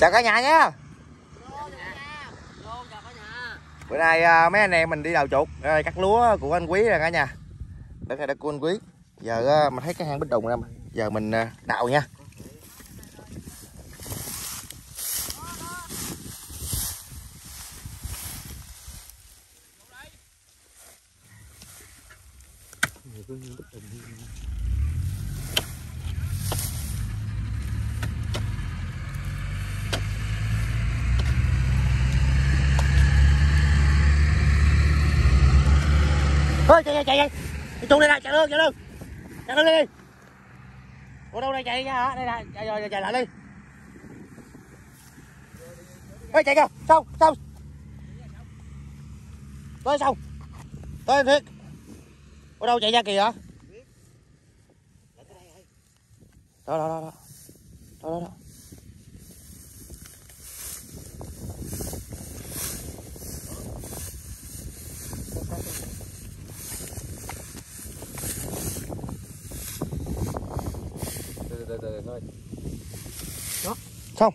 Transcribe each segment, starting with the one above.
chào cả nhà nhé. Bữa nay à, mấy anh em mình đi đào chuột. À, cắt lúa của anh quý rồi cả nhà. Đất này đất của anh quý. Giờ à, mình thấy cái hang bích đùng mà. giờ mình à, đào nha Ôi, chạy chạy chạy chạy. Cái chuột đây nè chạy luôn chạy luôn. Chạy luôn đi. Ở đâu đây chạy nha đây này chạy rồi chạy lại đi. Ê, chạy kìa. Xong xong. Tới xong. Tới thiết ở đâu chạy ra kìa đó đó đó đó. Đó đó đó. Thôi xong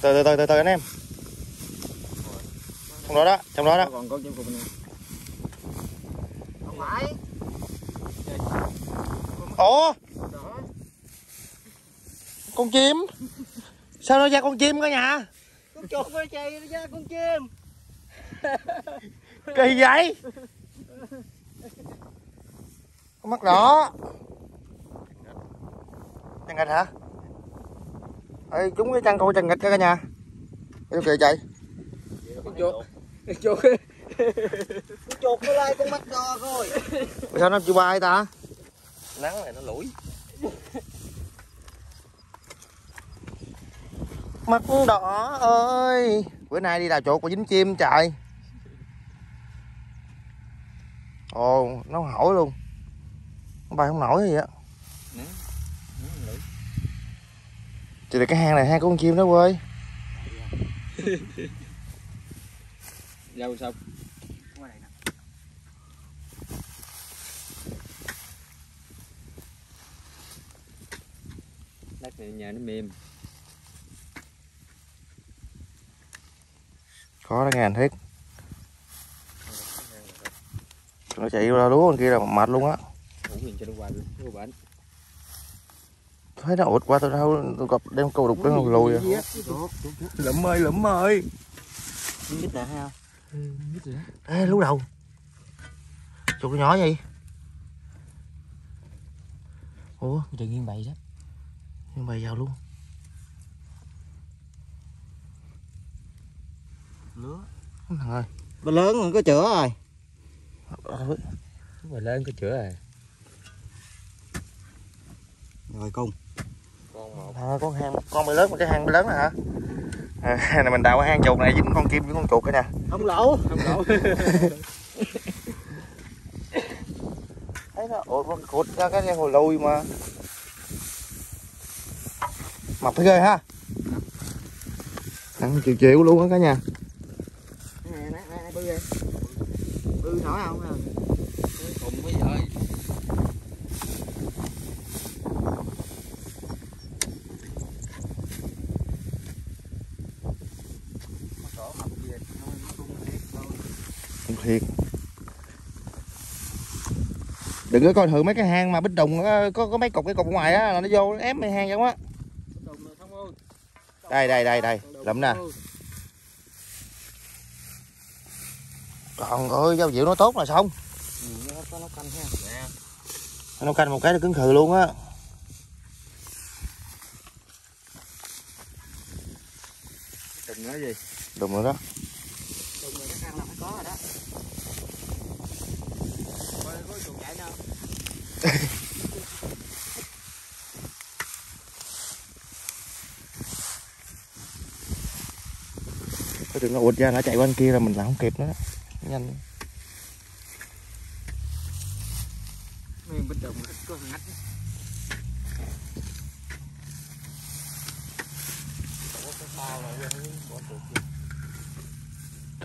từ từ từ từ từ anh em. Trong đó đó trong đó đó. Còn có chim cục này không phải. Ủa? Con chim? Sao nó ra con chim cả nhà? Con chuột nó chạy ra con chim. Kỳ vậy? Con mắt đỏ chân nghịch hả? Ê, chúng cái chân con chân nghịch đó cả nhà. Ê, kìa chạy. Con chuột. Con chuột. Con chuột nó lai con mắt đo rồi sao nó chưa bay ta? Nắng này nó lủi. Mắt đỏ ơi. Bữa nay đi đào chuột mà dính chim trời. Ồ nó hỏi luôn. Nó bay không nổi gì á thì cái hang này hang của con chim đó quê. Dâu sao đất này nhà nó mềm. Có đó ngàn thiết. Nó chạy ra lúa bên kia là mệt luôn á. Ngủ nhìn cho nó qua luôn nó bệnh thấy nó ụt qua tôi đâu tôi gặp đem câu đục nó lùi à. Lụm ơi lụm ơi. Biết nè ha ê lú đầu. Chuột nhỏ gì ủa? Tự nhiên bày đó. Nhưng bày vào luôn. Lứa. Thằng ơi. Bên lớn còn có chữa rồi. Mà lên có chữa à rồi cung con một. Ơi con hang con bị lớn mà cái hang bị lớn này hả? À, này mình đào cái hang chuột này dính con kim với con chuột cái nè không lỗ. Không lỗ. Thấy nó ụt nó cụt ra cái hồi lùi mà. Mập thấy ghê ha. Nắng chịu chịu luôn á cả nhà nè nè nè bự vậy bự nổi không nè cùng với vợ Không thiệt đừng có coi thường mấy cái hang mà bích đùng có, có, có mấy cục cái cục ngoài á là nó vô nó ém mấy hang vậy á. Đây đây đây đây lụm nè. Còn ơi giao diệu nó tốt là xong. Nó canh ha nó canh một cái nó cứng khừ luôn á. Đừng nói gì. Đùng rồi đó. Đụng rồi cái canh là phải có rồi đó coi cái đừng nó ụt ra, nó chạy qua bên kia là mình là không kịp nữa nhanh. Nguyên bên đồng ít có thằng ngách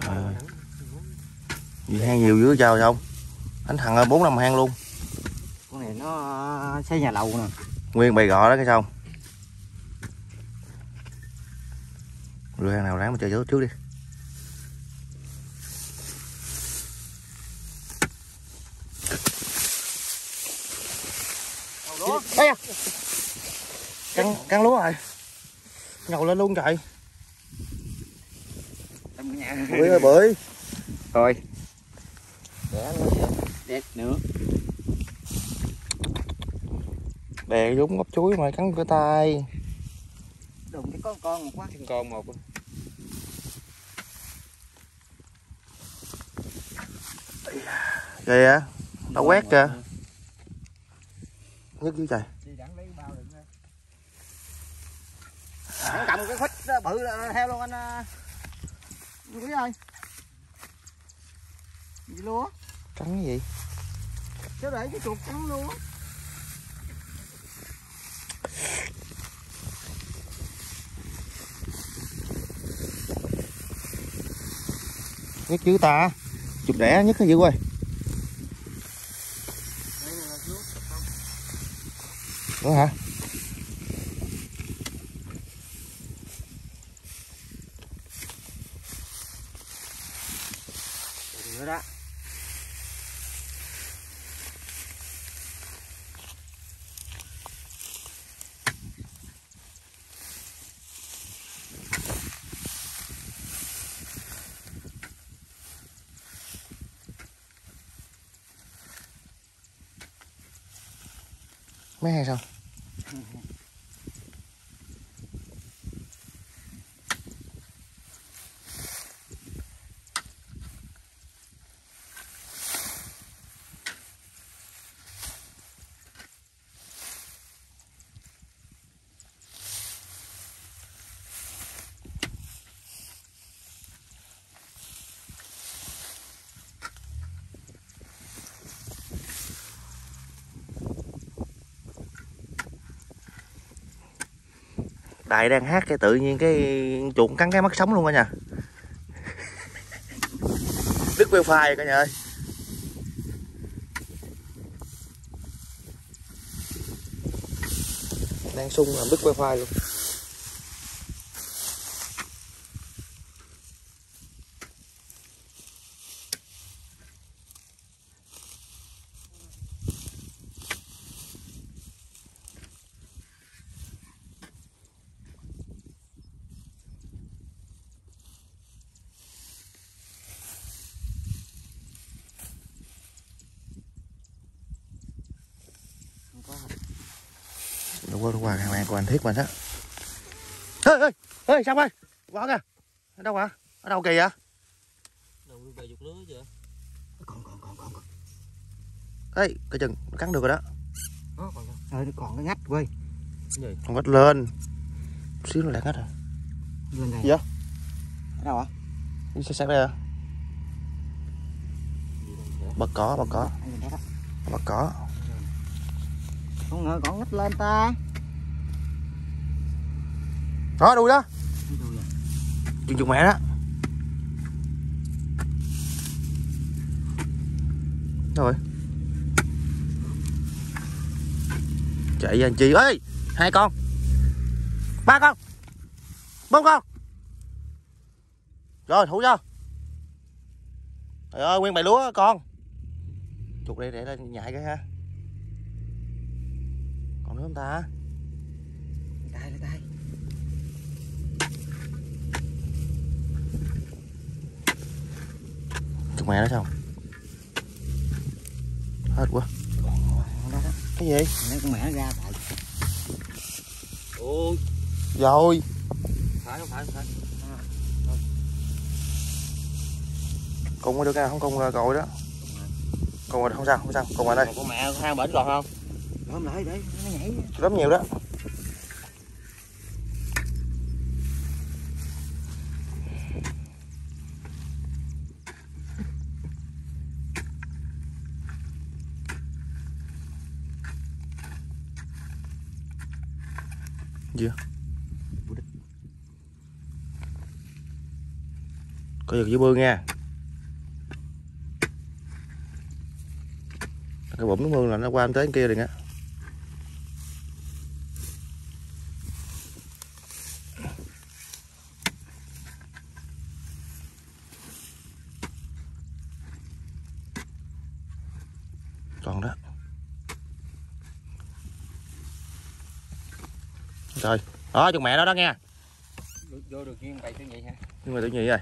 trời ơi Vì hang nhiều dữ chào không? Anh thằng bốn năm hang luôn con này nó xây nhà lầu nè nguyên bầy gọ đó cái xong Rồi nào ráng mà chơi trước trước đi. Đây à. Căng căng lúa rồi. Nhậu lên luôn trời. Bưởi ơi bưởi. Thôi. Đẹp nữa. Đè giống gốc chuối mà cắn cửa tay. Đụng cái con con một quá. Thêm con một. Kìa, tao quét kìa. Nhức dưới trời. Anh cầm cái đó, bự là theo luôn anh. Anh Quý ơi. Gì lúa? Cắn cái gì? Chứ để cái chuột cắn lúa. Nhức dưới ta. Chụp đẻ nhức cái dữ ơi. Lúa. Nữa hả? Nữa đó. Mấy hay sao? Đại đang hát cái tự nhiên cái chuột cắn cái mắt sống luôn cả nhà. Đứt wifi cả nhà ơi. Đang sung làm đứt wifi luôn. Đâu có quà hàng này của anh thiết mình á. Ê ê ê sao ơi? Quả kìa. Ở đâu hả? Ở đâu kìa vậy? Đâu đi về dục lứa chưa? Còn còn còn còn. còn. Ê, cái chừng nó cắn được rồi đó. Đó còn đâu. Trời nó còn cái ngách quay. Không có lên. Xíu nó lại hết rồi. Lên đây. Dạ. Ở đâu ạ? Đi xe xe đây à? Bật cỏ, bật cỏ, đó. bật cỏ. Không ngờ còn ngách lên ta. Đó, đuôi đó. Chừng chừng mẹ đó. Rồi. Chạy ra chị ơi hai con. Ba con. Bốn con. Rồi, thủ cho. Trời ơi, nguyên bài lúa con. chuột đây để lên nhại cái ha. Còn nữa không ta? Lấy tay lấy tay. Chụp mẹ nó sao? Hết quá. Đó đó. Cái gì? Lấy con mẹ nó ra tại. Ôi, Rồi. phải không phải không phải. Cùng mới được nha, không cùng là cội đó. Cùng rồi không sao, không sao. Cùng ở đây. Con mẹ hai bển còn không? Đóm lại để nó nhảy. Lắm nhiều đó. Chưa? Có giật dưới bương nha Cái bụng nó mương là nó qua tới kia rồi á trời đó chục mẹ đó đó nghe. Vô- được riêng bày cái vậy ha nhưng mà tự nhiên rồi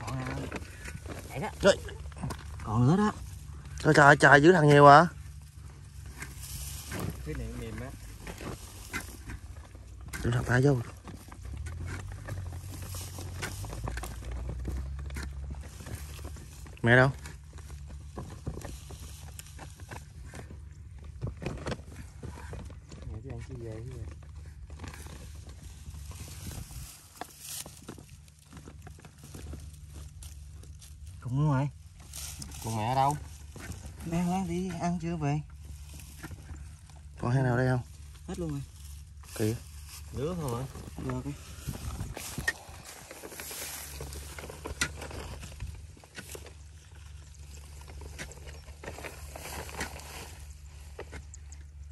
còn nào chạy đó. Đấy. còn nữa đó. Trời trời trời dữ thằng nhiều à. Cái này mềm á. Dữ thằng phải vô. Mẹ đâu mẹ đi ăn chi về chứ cùng luôn rồi còn mẹ đâu? Mang láng đi ăn chưa về? Có hay nào đây không? Hết luôn rồi. Kìa. Nữa thôi được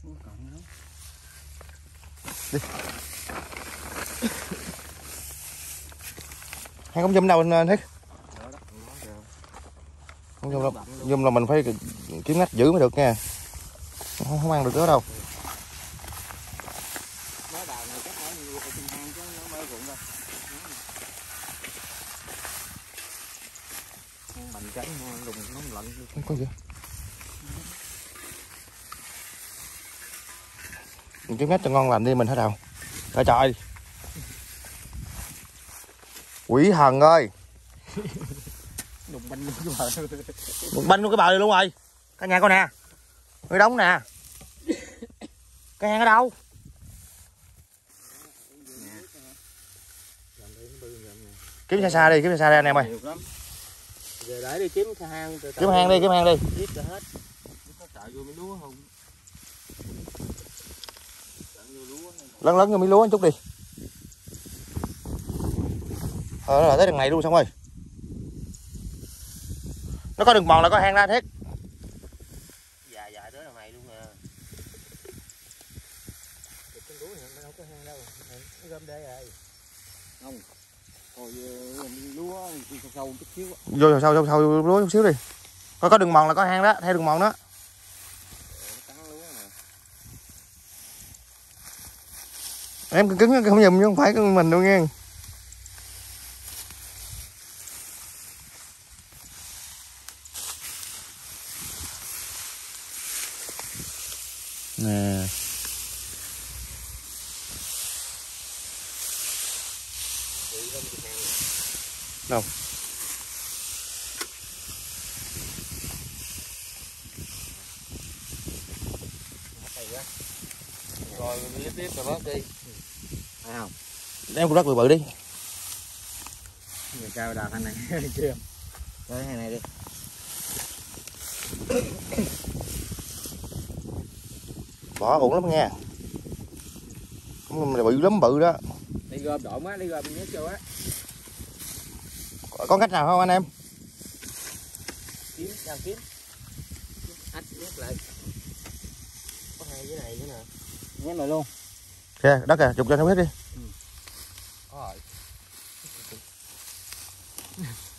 Ủa, còn đâu hay không zoom đâu anh thích đó đó còn nói rồi nhưng là, nhưng là mình phải kiếm ngách giữ mới được nha. Không, không ăn được nữa đâu. Đâu nó lạnh không có gì. Mình kiếm ngách cho ngon lành đi mình hết đầu trời trời. Quỷ thần ơi lùng banh luôn chứ mà một banh luôn cái bờ này luôn rồi. Cả nhà con nè. Người đóng nè. Cái hang ở đâu? Kiếm xa xa đi kiếm xa xa đi anh em ơi. Giờ để đi kiếm cái hang kiếm hang đi kiếm hang đi. Giết cho hết. Lấn lấn vô miếng lúa một chút đi. Ờ là tới đường này luôn xong rồi nó có đường mòn là có hang ra thiết dài dài tới đằng này luôn à. Được con lúa này nó đâu có hang đâu nó gom đây rồi không ờ, lúa sâu sâu chút xíu vô sâu sâu sâu lúa chút xíu đi. Có có đường mòn là có hang đó theo đường mòn đó. Nó cắn lúa nè em cứng cứng không nhầm chứ không phải mình đâu nghe nè. Đâu? Rồi tiếp tiếp rồi bớt đi. Phải không? Em cũng rất bự bự đi. Người cao đào thanh này chưa? Tới hàng này đi bỏ ổn lắm là bự lắm bự đó. Đi gom độn á đi gom nhét vô á. Có có cách nào không anh em? Kiếm đang kiếm? Ách nhét lại. Có hai cái này nữa nè. Nhét lại luôn. Kìa đất kìa chụp cho nó biết đi. Rồi.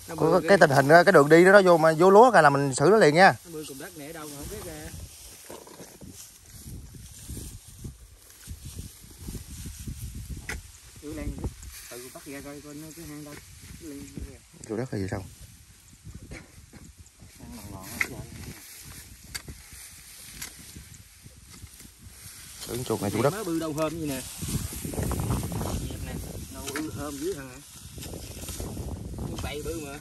Nó có, cái, tình hình cái đường đi đó nó vô mà vô lúa cái là mình xử nó liền nha. Nó bươi cùng đất đâu mà không biết cứ lên tự bắt ra coi coi nó cái hang đâu. Lên ra. vô đất là gì xong hang lòn lòn tưởng chuột này chủ đất. bự đâu hôm như nè. Nè Đâu ư hôm dưới thằng hả? Nó bay bự mà.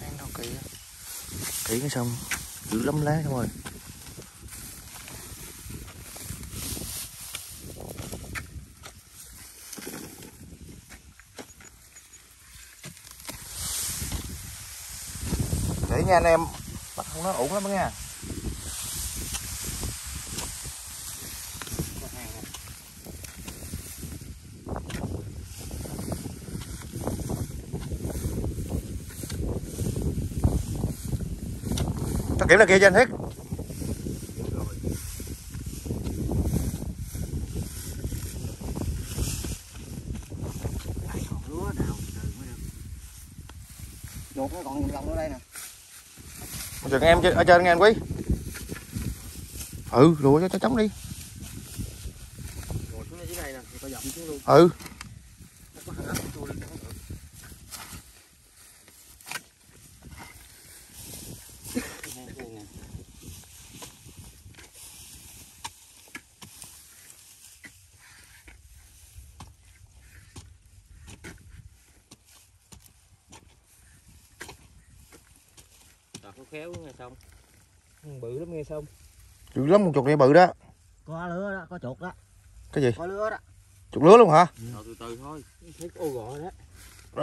Hang đâu kỹ kỹ cái xong dữ lắm lá xong rồi nha anh em. Bắt không nó ổn lắm đó nha. Có cho kiểm là kia cho anh hết. Lại còn nó còn vòng ở đây nè chừng em ở trên nghe anh quý. Ừ lùa cho cho trống đi. Ngồi xuống dưới này nè thì có dậm xuống luôn ừ nó có hở chui lên không được Đọc nó khéo nghe xong bự lắm nghe xong dữ lắm một chục này bự đó. Có lứa đó có chuột đó. Cái gì? Có lứa đó. Chục lứa luôn hả? Rồi từ từ thôi. Thấy ô gọi đó.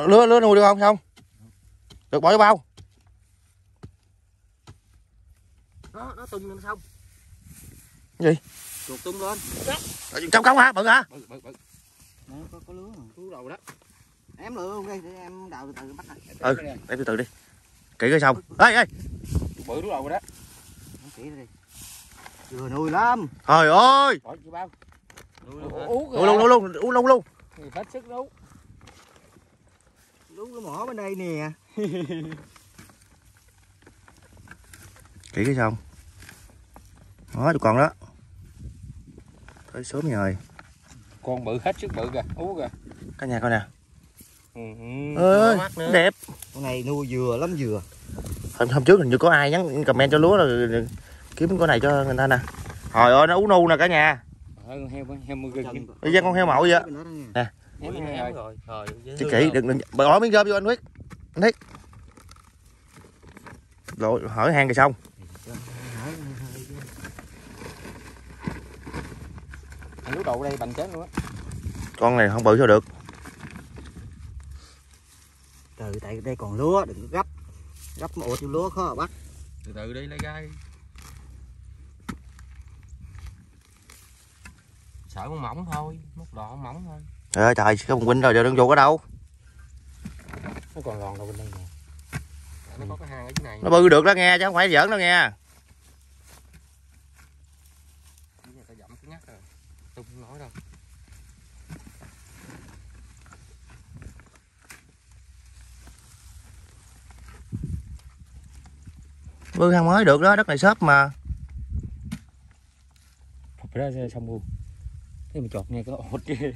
Lứa lứa nuôi được không không? Được bỏ vô bao. Nó nó tung lên xong Gì? chuột tung lên. Trong không hả? Bự hả? Bự bự bự. Có có lứa cú đầu đó. Em lựa luôn đi để em đào từ từ bắt này Ừ. để từ từ đi. Kỹ cái xong ê ê. Bự cú đầu rồi đó Vừa nuôi lắm. Trời ơi! Uống luôn luôn luôn luôn luôn luôn luôn hết sức đâu lú cái mỏ bên đây nè. Kỹ cái xong đó tụi con đó. Tới sớm rồi. Con bự hết sức bự kìa ú kìa. Cả nhà coi nè. Ừ, ơi nữa. đẹp. Con này nuôi dừa lắm dừa hôm, hôm trước hình như có ai nhắn comment cho lúa là kiếm con này cho người ta nè. Trời ơi nó ú nu nè cả nhà. Bây giờ con heo mậu vậy rồi. Chỉ kỹ đừng đừng bỏ miếng cơm vô anh quyết. Anh thiết. Rồi hỏi hàng rồi xong. Lúa đậu đây bành chết luôn á. Con này không bự sao được. Từ tại đây còn lúa đừng có gấp gấp một ổ lúa khó mà bắt. Từ từ đi lấy gai sợ con mỏng thôi móc đỏ mỏng thôi. Trời ơi trời cái huynh rồi giờ đừng chuột ở đâu. Nó còn lòn đâu bên đây nè. Nó có cái hang ở dưới này. Nó bự được đó nghe chứ không phải giỡn đâu nghe. Tôi không nói đâu. Bự hang mới được đó đất này xốp mà. Ra ra xong luôn Thế mà chọt nghe cái ột kia.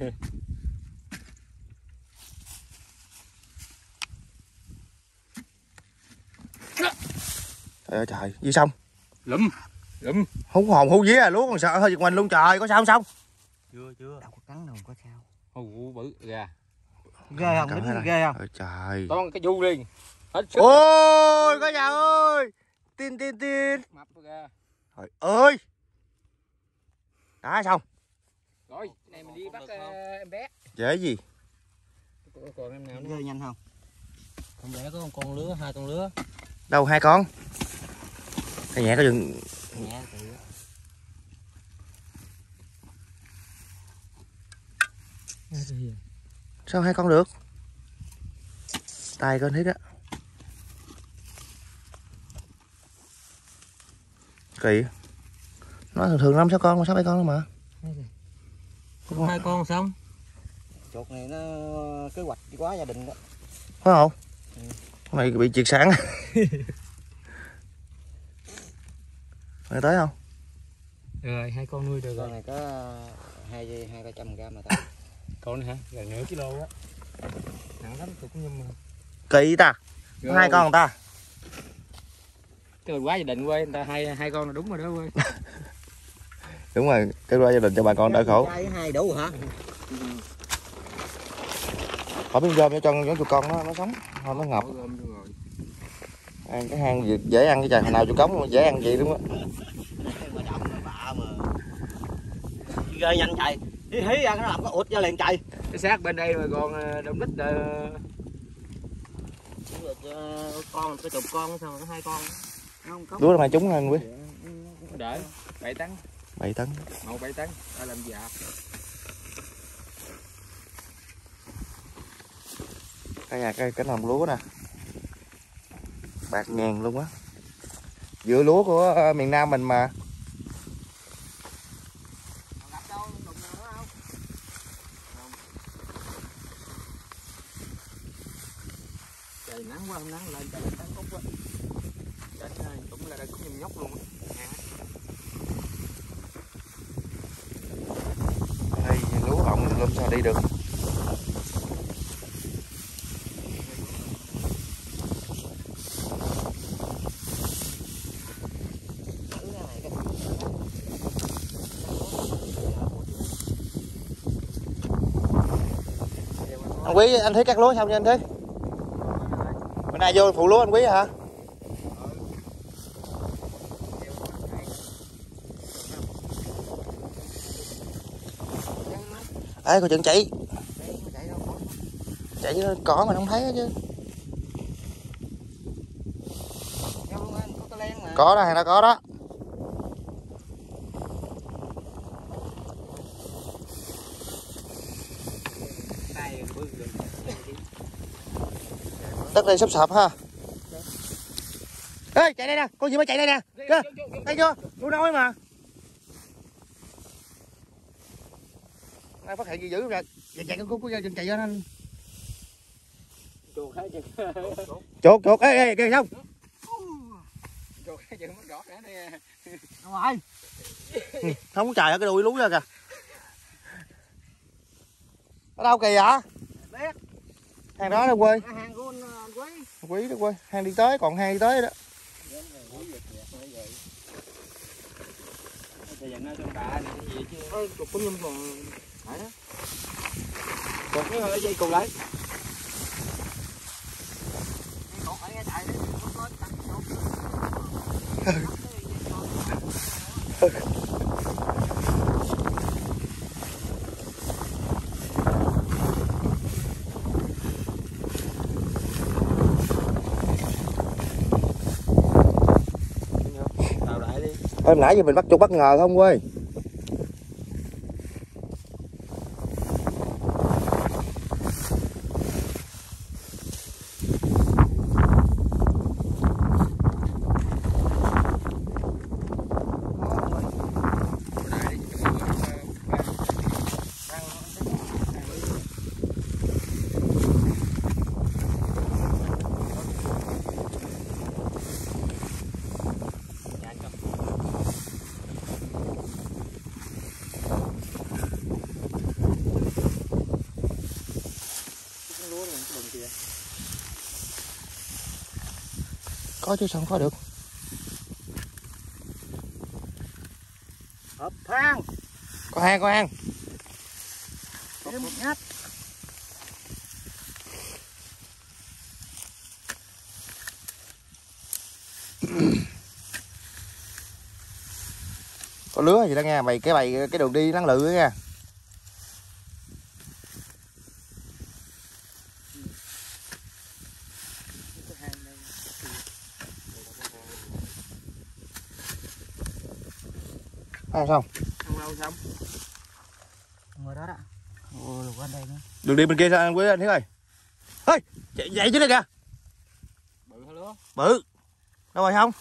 Trời ơi trời gì xong? Lụm. Lụm. Hú hồn hú vía à lúa còn sợ hơi giật mình luôn trời có sao không xong? Chưa chưa. Đâu có cắn đâu có sao. Ồ bự gà. Ghê không? Ơi. ghê không? Trời. Trời Toan cái du liền. Hết sức. Ôi cả nhà ơi. Tin tin tin. Mập gà. Trời ơi. Đã xong Rồi cái này mình đi bắt ờ, em bé. Dễ gì? Còn em nào nữa nhanh không? Không lẽ có con con lứa hai con lứa. Đâu hai con? Cái nhà có dừng Nhẹ tự sao hai con được? Tay con hết á. Kỳ. Nó thường thường năm sáu con sáu bảy con luôn mà Có hai con xong chuột này nó kế hoạch quá gia đình đó. Phải không? Con này bị triệt sản. Mày tới không? Rồi hai con nuôi được con rồi này có hai hai ba trăm gram mà ta. Con này hả? Gần nửa kilo á. Nặng lắm tụi cũng nhưng mà kỳ ta? Có hai con người ta? Cái quá gia đình quê người ta hai hai con là đúng rồi đó quê đúng rồi cái qua gia đình cho bà con đỡ khổ. Hai hai đủ hả? Bỏ miếng rơm cho cho cho con nó nó sống không nó ngập. Rồi ăn cái hang gì dễ ăn cái trời hồi nào tụi cống dễ ăn gì luôn á mà mà mà ghê nhanh chạy. Hí hí ăn nó làm cái ụt ra liền chạy. Cái xác bên đây mà còn ờ, đông lít ờ, con cái chục con sao nó hai con. Không có lúa là mày trúng lên quý. đỡ bảy tấn 7 tấn. Màu bảy tấn ta làm dạ cái nhà cái cái làm lúa nè. Bạc ngàn luôn á. Dựa lúa của ờ, miền Nam mình mà. Trời nắng quá không nắng lên trời nắng cúc quá. Trời cũng là cũng nhầm nhóc luôn. á. Lum sao đi được. Anh quý, anh thấy cắt lúa xong chưa anh thế? Bữa nay vô phụ lúa anh quý hả? Ê, coi chừng chạy chạy chứ cỏ mà không thấy chứ. Có đó, hàng đó có đó. Đất đây sắp sập ha. Ê, chạy đây nè, con gì mới chạy đây nè? Đây đây chưa? Đâu nói mà. Ai phát hiện gì dữ rồi chạy chạy con con chạy cho anh. Chuột chuột chuột. Ê ê kìa không chuột mất đây Ngoài. không có trời ở cái đuôi lú ra kìa. Ở đâu kìa vậy? Biết. hàng đó đâu quê. Hàng của anh anh quý. quý đó quê. Hàng đi tới còn hàng đi tới đó bây giờ nó trong bạ này cái gì chứ cũng còn phải đó. còn cái hơi dây cùng lại Còn phải nghe chạy đấy. Không có tặng chuột. tàu lại nãy giờ mình bắt chuột bất ngờ không quê cái lúa này cái đồng kia có chứ sao không có được Hộp thang. có hàng có hàng Em nhát. có lứa gì đó nghe mày cái bày cái đường đi lăn lự đó nha cái hang đây à, sao? Không lâu xong Ngồi đó đó. Ồ, lục đây nữa. đường đi bên kia sao anh quý anh thấy ơi. Ơi chạy chạy chứ đây kìa. Bự hả lúa? Bự. Đâu rồi không?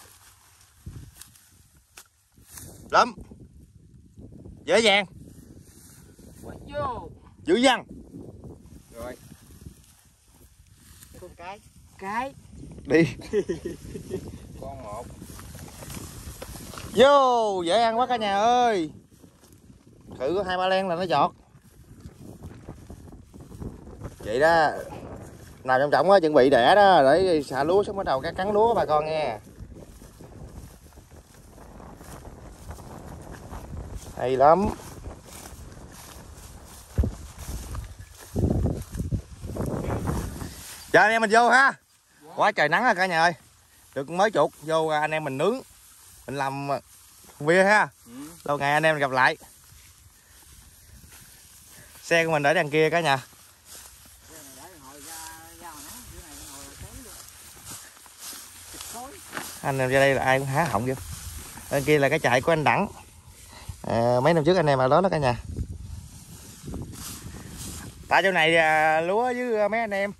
Lắm dễ dàng. Dữ dằn. Rồi. Con cái. cái. Đi. Con một vô, dễ ăn quá cả nhà ơi. Thử có hai ba len là nó giọt. Vậy đó nào trọng trọng á chuẩn bị đẻ đó. Để xả lúa xuống bắt đầu cái cắn lúa bà con nghe. Hay lắm. Giờ anh em mình vô ha. Quá trời nắng rồi cả nhà ơi. Được mới chuột, vô, anh em mình nướng mình làm bia ha. Ừ. lâu ngày anh em gặp lại. Xe của mình ở đằng kia cả nhà. Anh em ra đây là ai cũng há họng kìa. Bên kia là cái chạy của anh đẳng. À, mấy năm trước anh em ở đó đó cả nhà. Tại chỗ này à, lúa với mấy anh em.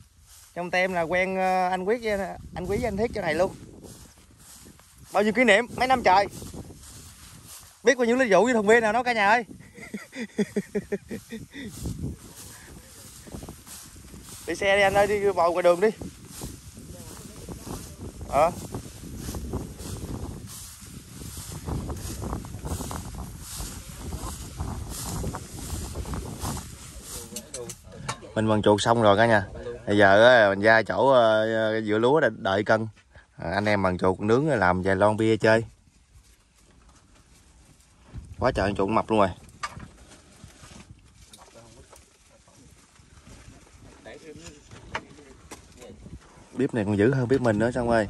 Trong tem là quen à, anh quyết với anh quý với anh thiết chỗ này luôn bao nhiêu kỷ niệm? Mấy năm trời? Biết bao nhiêu lý vụ với thùng bia nào đó cả nhà ơi. Đi xe đi anh ơi đi vào ngoài đường đi. Ờ. Mình bằng chuột xong rồi cả nhà. Bây giờ mình ra chỗ ờ, giữa lúa để đợi cân à, anh em bằng chuột nướng làm vài lon bia chơi. Quá trời chuột mập luôn rồi. Bếp này còn dữ hơn bếp mình nữa xong ơi.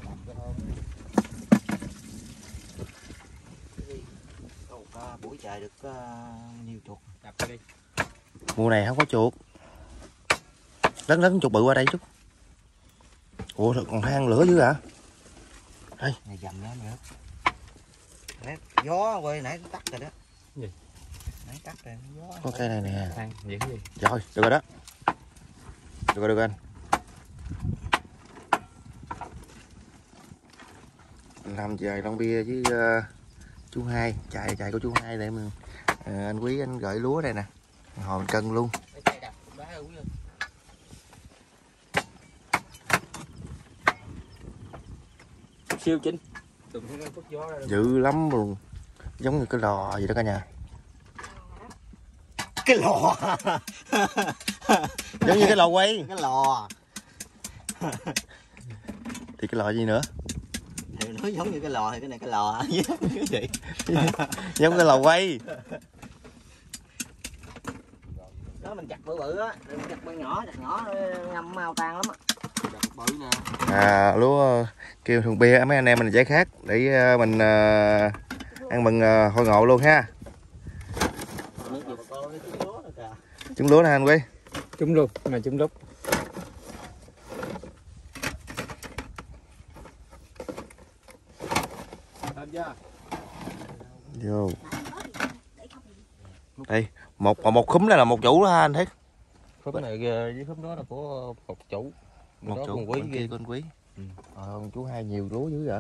Buổi trời được uh, nhiều chuột đập đi mùa này không có chuột. Lớn lớn chuột bự qua đây chút. Ủa thật còn than lửa dữ hả? Này dầm nhá nữa. Nãy gió quay nãy tắt rồi đó. Gì? nãy tắt rồi gió. Có cây này nè. Vậy gì? Rồi được rồi đó. Được rồi được rồi anh. Làm về lon bia với ờ, chú hai. Chạy chạy của chú hai để mình ờ, anh quý anh gửi lúa đây nè. Hồi mình cân luôn cái đập đá uống lên siêu chính. Dữ lắm luôn. Giống như cái lò vậy đó cả nhà. Cái lò. Giống như cái lò quay. Cái lò. Thì cái lò gì nữa? Thì nó giống như cái lò thì cái này cái lò. Giống như vậy giống cái lò quay. Đó mình chặt bự bự á. Mình chặt bự nhỏ chặt nhỏ ngâm mau tan lắm á à lúa ờ, kêu thùng bia mấy anh em mình giải khát để ờ, mình ờ, ăn mừng hội ngộ luôn ha. Trứng lúa trứng nè anh quý trúng luôn mà trúng lúc vô. Đây một một khúm này là một chủ đó ha anh thấy. Khúc này với khúc đó là của một chủ một chủ con quý kia con quý. Ừ. ờ ông chú hai nhiều lúa dữ vậy?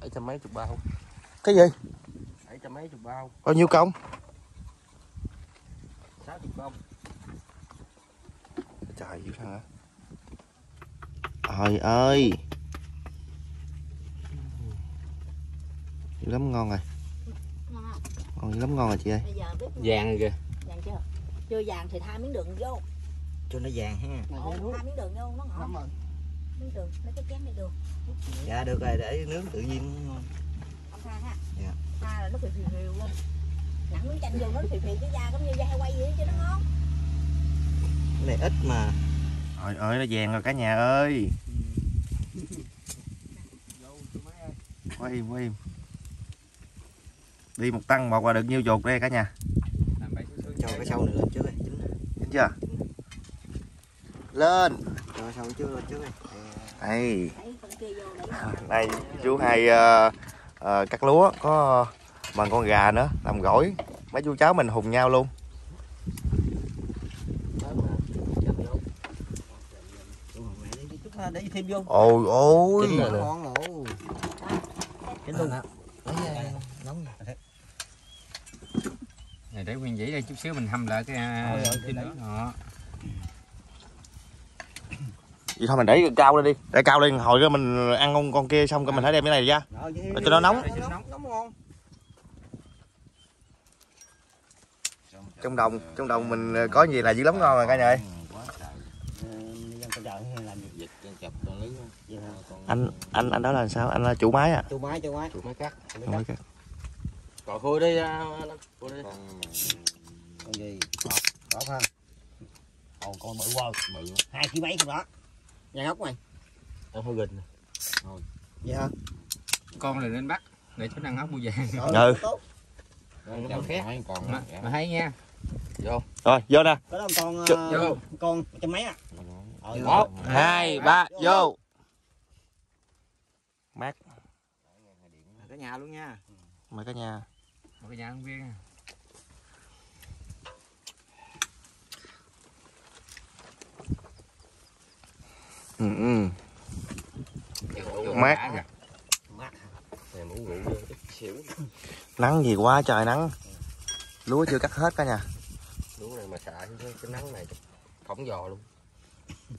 Bảy trăm mấy chục bao. Cái gì? Bảy trăm mấy chục bao. Bao nhiêu công? Sáu chục công. Trời dữ hả? Trời ơi. Dữ lắm ngon rồi. Ngon dữ lắm ngon rồi chị ơi. Bây giờ biết vàng kìa. Vàng chưa? Chưa vàng thì tha miếng đường vô. Cho nó vàng ha. Ồ, tha miếng đường vô nó ngọt miếng đường lấy cái chén này đường dạ được rồi để nướng tự nhiên. Ngon không tha ha. Dạ. tha là nó phì phì luôn. Nặng miếng chanh vô nó phì phì cái da giống như da heo quay vậy chứ nó ngon. Cái này ít mà. Trời ơi nó vàng rồi cả nhà ơi. Quá im quá im. Đi một tăng một là được nhiêu chuột đây cả nhà? Làm bảy số cho cái sâu này lên trước đi chín Nhìn chưa? Lên cho sâu trước lên trước đi đây đẩy con kia vô đẩy đây chú hai ờ, ờ, cắt lúa có bằng con gà nữa làm gỏi. Mấy chú cháu mình hùng nhau luôn. Để thêm vô ôi ôi ngon luôn uh, nóng này để nguyên dĩ đây chút xíu mình hâm lại cái thêm để nữa đó vậy thôi mình để cao lên đi. Để cao lên hồi đó mình ăn con con kia xong cái mình hãy đem cái này ra Rồi, Để cho nó nóng. trong đồng trong đồng mình có gì là dữ lắm ngon rồi cả nhà ơi? Con anh anh anh đó là sao? Anh là chủ máy à? Chu máy chu máy. Chuột máy cắt Chủ máy cắt. còn khui đi à, khui đi. Con gì? Bọt bọt ha. Còn con bự quá bự. Hai ký mấy không đó nhà ngốc mày. Em hơi gình vậy hả con này lên bắt để cho năng hóc mua vàng Rồi, Ừ. nó khét mà, mà hay nha. Rồi vô nè. Có đó con ờ, vô. con trăm mấy à Rồi, một hai ba vô mát. Cả nhà luôn nha. Mời cả nhà. Một cái nhà không viên ừ, ừ. Mát. nắng gì quá trời nắng. Lúa chưa cắt hết cả nhà. Lúa này mà xả cái, cái nắng này phỏng giò luôn.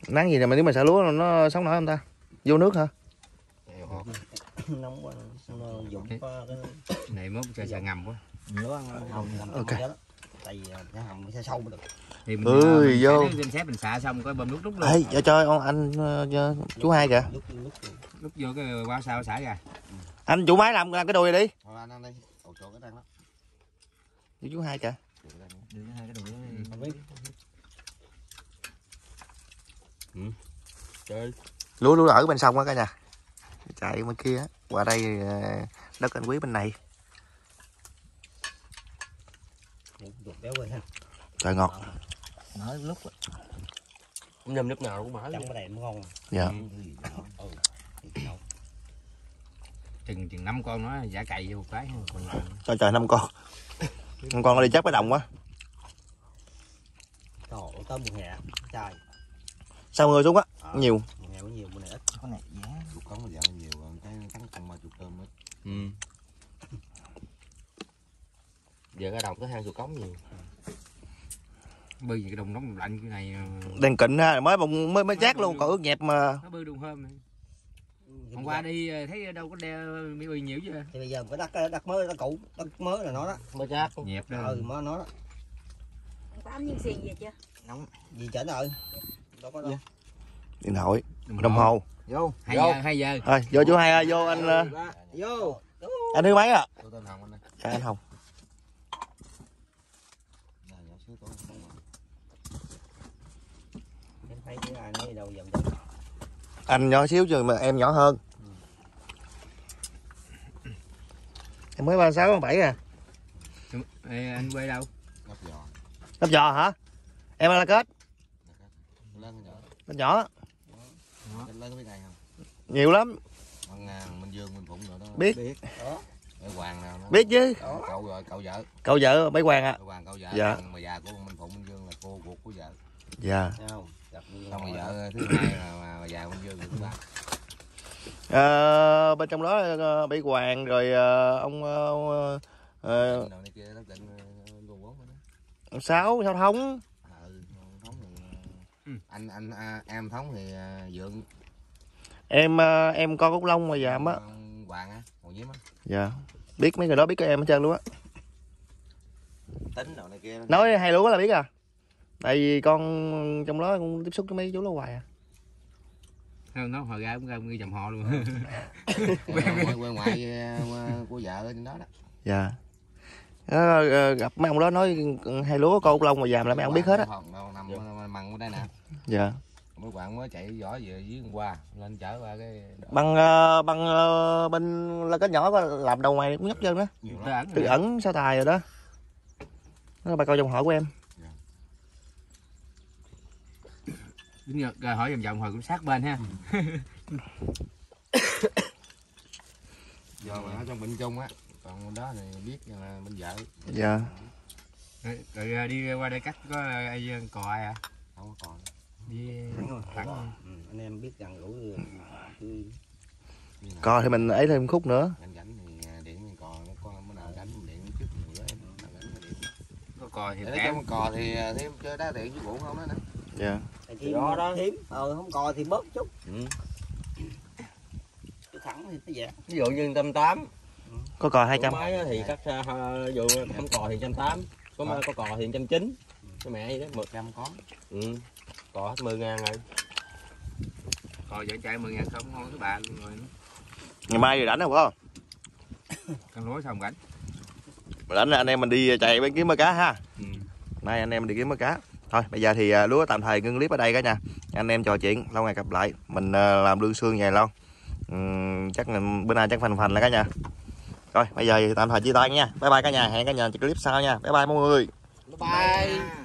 Nắng gì này mà nếu mà xả lúa nó sống nổi không ta? Vô nước hả? Nóng quá dụng cái này. Mốt cho xà ngầm quá. Hồng hồng Ok. tại vì hồng nó sẽ sâu mới được thì mình Ơi, mình vô. Trên xếp mình xạ xong cái bơm nước rút luôn. Ê, cho cho ông anh ờ, cho- chú hai kìa. Lúc vô cái qua sau xả ra. Anh chủ máy làm, làm cái đùi này đi. Thôi anh ăn đi ồ chỗ cái đang đó. Cho chú hai kìa. Cái đang đó. đưa hai cái đùi không biết. Chơi. Lúa lúa ở bên sông á cả nhà. Chạy bên kia qua đây ờ, đất anh quý bên này. Trời ngọt nói lúc nhâm lúc nào cũng mở trong cái này ngon. Dạ. Ừ chừng chừng năm con nó giả cày vô một cái còn trời trời năm con. Năm con nó đi chắc cái đồng quá. Trời ơi tôm mùa hè trời. Sao mưa xuống á? Ờ. nhiều. mùa hè có nhiều mùa này ít. Con này giá. Ruột cống mà dạo nhiều rồi cái cắn con mà chuột tôm ít. Ừ. giờ cái đồng có hang chuột cống nhiều bơi gì cái đồng nóng lạnh cái này ờ, đang kịnh ha mới bụng mới mới chát luôn còn ướt nhẹp mà. Nó bơi đường hôm này hôm qua đi ờ, thấy đâu có đeo bị bơi nhiều chứ thì bây giờ cái đất đất mới đất cũ đất mới là nó đó. Mới chát nhẹp đó. Ừ mới nó đó. Ấm nhân xiên về chưa? Gì chỉnh rồi? Đâu có đâu. Điện thoại. Đồng hồ. Vô. Hai giờ hai giờ. Thôi vô chú hai ơi vô anh ờ, vô. anh thứ mấy à đây dạ anh hồng Này, nhỏ xíu tôi không có. em thấy cái ai nói đâu dần dần anh nhỏ xíu chứ mà em nhỏ hơn. Em mới ba sáu ba bảy à. Ê, anh quay đâu? Gấp giò. Lớp giò hả? Em là kết lên nhỏ. Nhiều lắm. Bằng à, minh dương minh phụng rồi đó. Biết. biết. Đó. Hoàng nào nó biết chứ. Cậu rồi cậu vợ. Cậu vợ mấy hoàng à. Hoàng cậu vợ. Dạ. Mà già của minh phụng minh dương là cô ruột của vợ. Dạ. Không xong rồi vợ thứ hai là mà già minh dương rồi thứ ba. Ờ, bên trong đó ờ, bị hoàng rồi ờ, ông luôn rồi ông sáu sao thống. À, ừ. anh anh à, em thống thì à, dượng. Em em con út long mà giảm á. à, hoàng á còn diếm á dạ. Biết mấy người đó biết cái em hết trơn luôn á. Tính đồ này kia. Nói hai lúa là biết à tại vì con trong đó cũng tiếp xúc với mấy chú đó hoài à Không, nó hồi ra cũng ra ghi dòng họ luôn quê ngoại à, của vợ ở trên đó đó dạ ờ, gặp mấy ông đó nói hai lúa con út long mà giàm là mấy ông biết hết á nằm mặn ở đây nè dạ mấy bạn mới chạy giỏi về dưới hôm qua lên chở qua cái bằng ờ, bằng ờ, bên là cái nhỏ có làm đầu ngoài cũng nhấp chân đó nhiều Tư ẩn tự rồi. ẩn sao tài rồi đó đó là bà con dòng họ của em Đúng rồi, rồi hỏi vòng vòng hồi cũng sát bên ha. Giờ mà ở trong bệnh chung á còn đó thì biết là bên vợ. Dạ. Rồi, rồi à, đi qua đây cắt có ai cò ai à không có còn đi thẳng ừ, anh em biết rằng rủ còn thì mình ấy thêm khúc nữa. Gánh gánh thì à, điện mình còn nó con bữa nào gánh mình điện trước nữa có cò thì trong cò thì à, thêm chơi đá điện với rượu không đó nè dạ. Thì đó đó hiếm. Ờ không cò thì bớt chút. Chứ thẳng thì nó dẹp ví dụ như trăm tám có cò hai trăm. Máy thì ra ha- ví dụ không cò thì trăm tám có Ờ. có cò thì trăm chín cái mẹ vậy đó một trăm có. Ừ. cò hết mười ngàn rồi. Cò vợ chạy mười ngàn không? Ngon thứ ba luôn rồi ngày mai thì rảnh không có con lúa xong rảnh. Rảnh là anh em mình đi chạy bên kiếm mớ cá ha. Ừ. nay anh em đi kiếm mớ cá thôi bây giờ thì à, lúa tạm thời ngưng clip ở đây cả nhà. Anh em trò chuyện lâu ngày gặp lại. Mình à, làm lương xương về lâu. Ừm, chắc bữa nay chắc phành phành là cả nhà. Rồi bây giờ thì tạm thời chia tay nha. Bye bye cả nhà. Hẹn cả nhà clip sau nha. Bye bye mọi người. Bye.